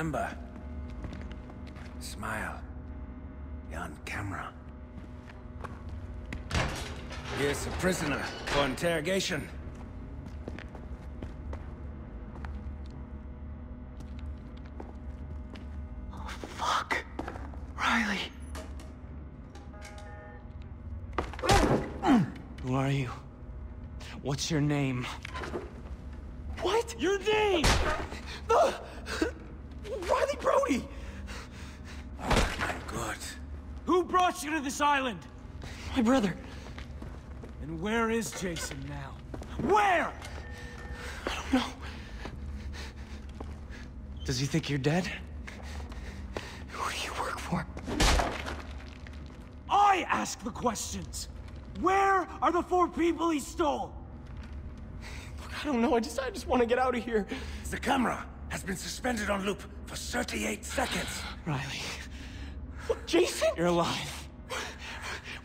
Remember. Smile. You're on camera. Here's a prisoner for interrogation. Oh, fuck. Riley. Who are you? What's your name? What? Your name! The... Riley Brody! Oh my god. Who brought you to this island? My brother. And where is Jason now? Where? I don't know. Does he think you're dead? Who do you work for? I ask the questions! Where are the four people he stole? Look, I don't know. I just, I just want to get out of here. The camera has been suspended on loop for 38 seconds. Riley, Look, Jason? you're alive.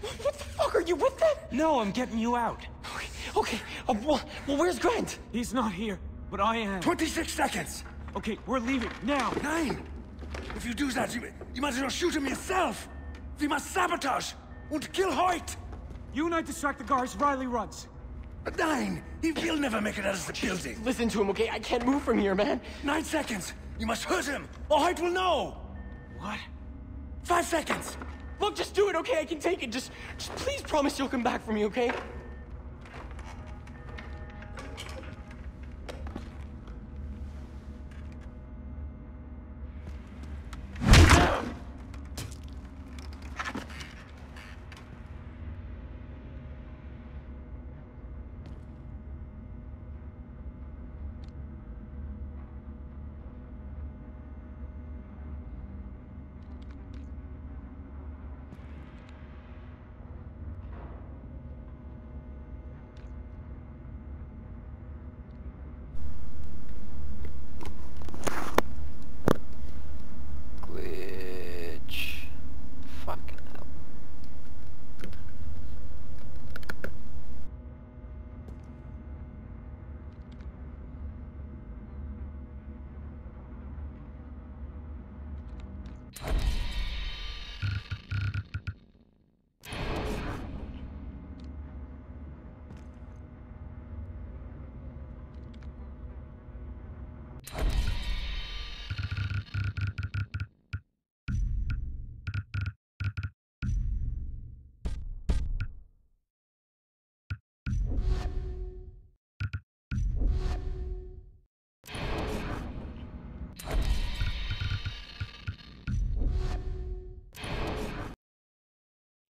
What, what the fuck are you with them? No, I'm getting you out. Okay, okay. Uh, well, well, where's Grant? He's not here, but I am. 26 seconds. Okay, we're leaving, now! Nine. If you do that, you, you might as well shoot him yourself. We must sabotage and kill Hoyt. You and I distract the guards, Riley runs. But nine. He will never make it out of the building. Listen to him, okay? I can't move from here, man. Nine seconds. You must hurt him, or Hoyt will know. What? Five seconds. Look, just do it, okay? I can take it. Just, just please promise you'll come back for me, okay?